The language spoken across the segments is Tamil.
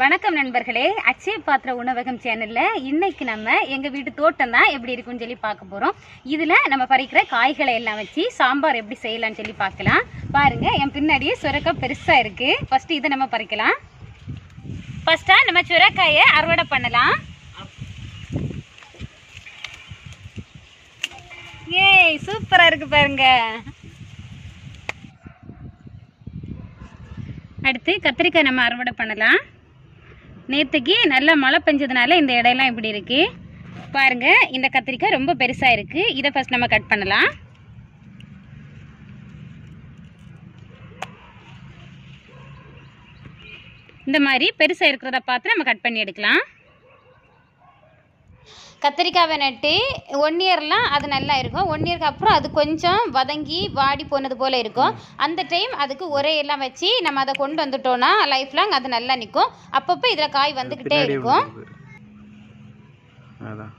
வணக்கம் நண்பர்களே. அச்சய பாத்திர உணவகம் சேனல்ல இன்னைக்கு நம்ம எங்க வீட்டு தோட்டம் தான் எப்படி இருக்கும்னு சொல்லி பார்க்க போறோம். இதுல நம்ம பறிக்கிற காய்களை எல்லாம் வச்சு சாம்பார் எப்படி செய்யலாம்னு சொல்லி பார்க்கலாம். பாருங்க என் பின்னாடியே சுரக்காய் பெருசா இருக்கு. ஃபர்ஸ்ட் இதை நம்ம பறிக்கலாம். ஃபர்ஸ்டா நம்ம சுரக்காயை அறுவடை பண்ணலாம். ஏய் சூப்பரா இருக்கு பாருங்க. அடுத்து கத்திரிக்காய் நம்ம அறுவடை பண்ணலாம். நேற்றுக்கு நல்லா மழை பெஞ்சதுனால இந்த இடையெல்லாம் இப்படி இருக்குது பாருங்கள் இந்த கத்திரிக்காய் ரொம்ப பெருசாக இருக்குது இதை ஃபர்ஸ்ட் நம்ம கட் பண்ணலாம். இந்த மாதிரி பெருசாக இருக்கிறத பார்த்து நம்ம கட் பண்ணி எடுக்கலாம். கத்திரிக்காவை நட்டு ஒன் இயர்லாம் அது நல்லா இருக்கும். ஒன் இயருக்கு அப்புறம் அது கொஞ்சம் வதங்கி வாடி போனது போல் இருக்கும். அந்த டைம் அதுக்கு ஒரே எல்லாம் வச்சு நம்ம அதை கொண்டு வந்துட்டோம்னா லைஃப் லாங் அது நல்லா நிற்கும் அப்பப்போ இதில் காய் வந்துக்கிட்டே இருக்கும். அதான்.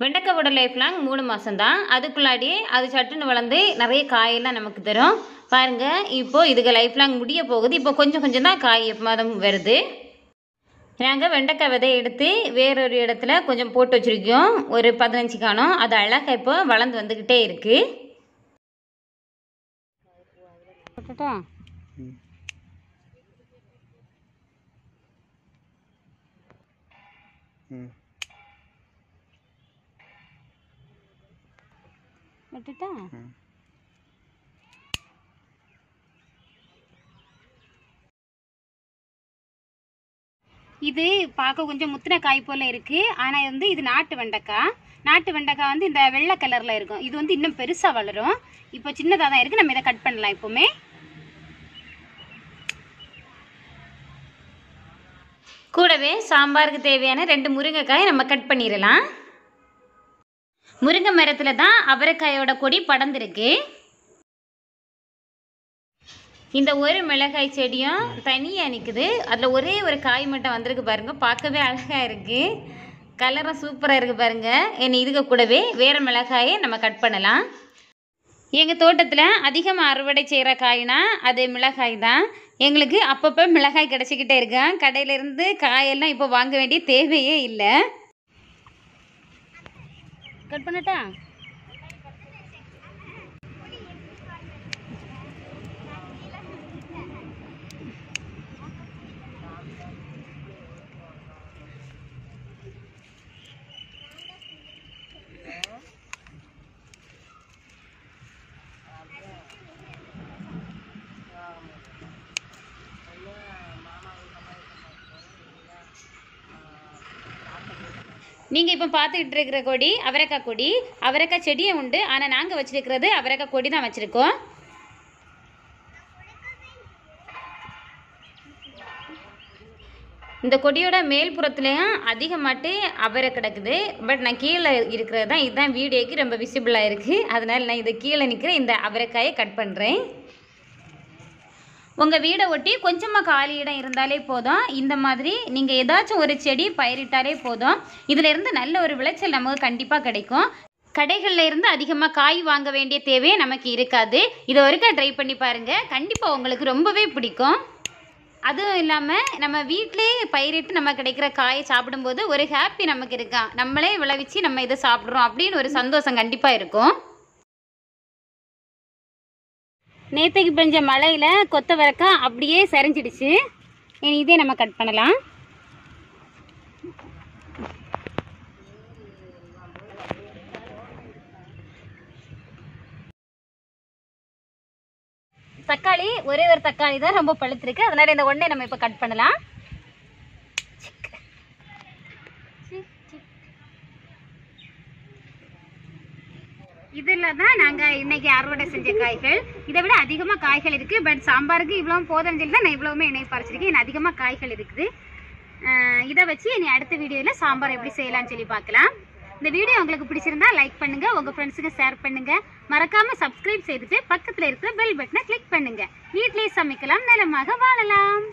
வெண்டைக்காவோட லைஃப் லாங் மூணு மாதம் தான் அதுக்குள்ளாடி அது சட்டுன்னு வளர்ந்து நிறைய காயெல்லாம் நமக்கு தரும். பாருங்க இப்போ இதுக்கு லைஃப் லாங் முடிய போகுது. இப்போ கொஞ்சம் கொஞ்சம் தான் காய் மாதம் வருது. நாங்கள் வெண்டைக்காய் விதையை எடுத்து வேறொரு இடத்துல கொஞ்சம் போட்டு வச்சுருக்கோம். ஒரு பதினஞ்சு காணும். அது அழகாக இப்போ வளர்ந்து வந்துக்கிட்டே இருக்குது ம். விட்டுட்டா. இது பார்க்க கொஞ்சம் முத்தின காய் போல இருக்கு. ஆனா இது வந்து இது நாட்டு வெண்டைக்காய். நாட்டு வெண்டைக்காய் வந்து இந்த வெள்ளை கலர்ல இருக்கும். இது வந்து இன்னும் பெருசா வளரும். இப்போ சின்னதாக தான் இருக்கு. நம்ம இதை கட் பண்ணலாம் இப்போவுமே கூடவே சாம்பாருக்கு தேவையான ரெண்டு முருங்கைக்காய் நம்ம கட் பண்ணிடலாம். முருங்கை மரத்தில் தான் அவரைக்காயோட கொடி படர்ந்துருக்கு. இந்த ஒரு மிளகாய் செடியும் தனியாக நிற்குது அதில் ஒரே ஒரு காய் மட்டும் வந்திருக்கு பாருங்கள் பார்க்கவே அழகாக இருக்குது கலரும் சூப்பராக இருக்குது பாருங்க. என்ன இதுக்கு கூடவே வேறு மிளகாயை நம்ம கட் பண்ணலாம். எங்கள் தோட்டத்தில் அதிகமாக அறுவடை செய்கிற காய்னா அது மிளகாய் தான். எங்களுக்கு அப்பப்போ மிளகாய் கிடச்சிக்கிட்டே இருக்கேன் கடையிலேருந்து காயெல்லாம் இப்போ வாங்க வேண்டிய தேவையே இல்லை. கட் பண்ணட்டா? நீங்கள் இப்போ பார்த்துக்கிட்டு இருக்கிற கொடி அவரைக்காய் கொடி அவரைக்காய் செடியும் உண்டு. ஆனால் நாங்கள் வச்சுருக்கிறது அவரைக்காய் கொடி தான் வச்சுருக்கோம். இந்த கொடியோட மேல் புறத்துலேயும் அதிகமாட்டு அவரை கிடக்குது. பட் நான் கீழே இருக்கிறது தான். இதுதான் வீடியோக்கு ரொம்ப விசிபிளாக இருக்குது அதனால் நான் இதை கீழே நிற்கிற இந்த அவரைக்காயை கட் பண்ணுறேன் உங்கள் வீடை ஒட்டி கொஞ்சமாக காலி இடம் இருந்தாலே போதும். இந்த மாதிரி நீங்கள் ஏதாச்சும் ஒரு செடி பயிரிட்டாலே போதும். இதிலிருந்து நல்ல ஒரு விளைச்சல் நமக்கு கண்டிப்பாக கிடைக்கும். கடைகளில் இருந்து அதிகமாக காய் வாங்க வேண்டிய தேவையே நமக்கு இருக்காது. இதை வரைக்கும் ட்ரை பண்ணி பாருங்கள் கண்டிப்பாக உங்களுக்கு ரொம்பவே பிடிக்கும். அதுவும் இல்லாமல் நம்ம வீட்டிலே பயிரிட்டு நம்ம கிடைக்கிற காயை சாப்பிடும்போது ஒரு ஹாப்பி நமக்கு இருக்கா நம்மளே விளைவிச்சு நம்ம இதை சாப்பிட்றோம் அப்படின்னு ஒரு சந்தோஷம் கண்டிப்பாக இருக்கும். நேற்றுக்கு பெஞ்ச மழையில் கொத்தவரக்காய் அப்படியே சரிஞ்சிடுச்சு. இனி இதே நம்ம கட் பண்ணலாம். தக்காளி ஒரே ஒரு தக்காளி தான் ரொம்ப பழுத்திருக்கு. அதனால இந்த ஒண்ணே நம்ம இப்போ கட் பண்ணலாம். இதில் தான் நாங்கள் இன்னைக்கு அறுவடை செஞ்ச காய்கள். இதை விட அதிகமாக காய்கள் இருக்குது பட் சாம்பாருக்கு இவ்வளோ போதும் சொல்லி தான் நான் இவ்வளவுமே எண்ணெய் பறிச்சிருக்கேன். இன்னும் அதிகமாக காய்கள் இருக்குது. இதை வச்சு இனி அடுத்த வீடியோவில் சாம்பார் எப்படி செய்யலாம்னு சொல்லி பார்க்கலாம். இந்த வீடியோ உங்களுக்கு பிடிச்சிருந்தா லைக் பண்ணுங்க. உங்க ஃப்ரெண்ட்ஸுக்கு ஷேர் பண்ணுங்க. மறக்காம சப்ஸ்கிரைப் செய்துட்டு பக்கத்துல இருக்கிற பெல் பட்டனை கிளிக் பண்ணுங்க. வீட்லயே சமைக்கலாம். நலமாக வாழலாம்.